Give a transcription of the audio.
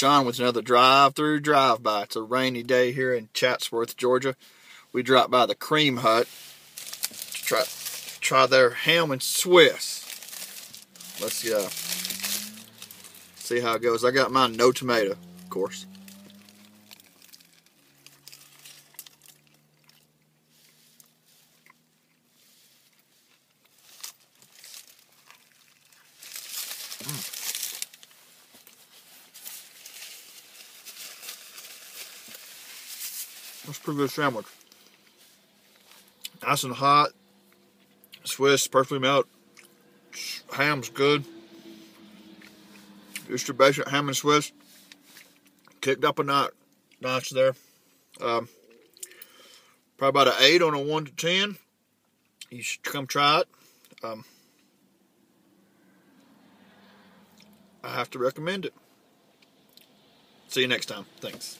Sean with another drive-through drive-by. It's a rainy day here in Chatsworth, Georgia. We dropped by the Creme Hut to try try their ham and Swiss. Let's uh, see how it goes. I got mine no tomato, of course. That's a pretty good sandwich. Nice and hot. Swiss, perfectly melted. Ham's good. Just your basic ham and Swiss. Kicked up a notch, notch there. Um, probably about an 8 on a 1 to 10. You should come try it. Um, I have to recommend it. See you next time. Thanks.